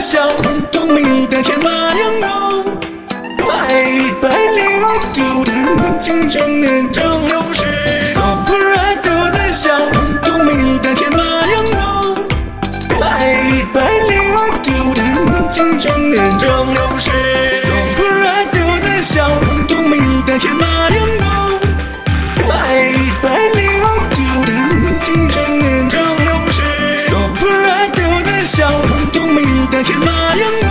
小红豆，美丽的天马羊肉，一百零度的宁静中年蒸馏水。Super idol 的小红豆，美丽的天马羊肉，一百零度的宁静中年蒸馏水。用美丽的天马。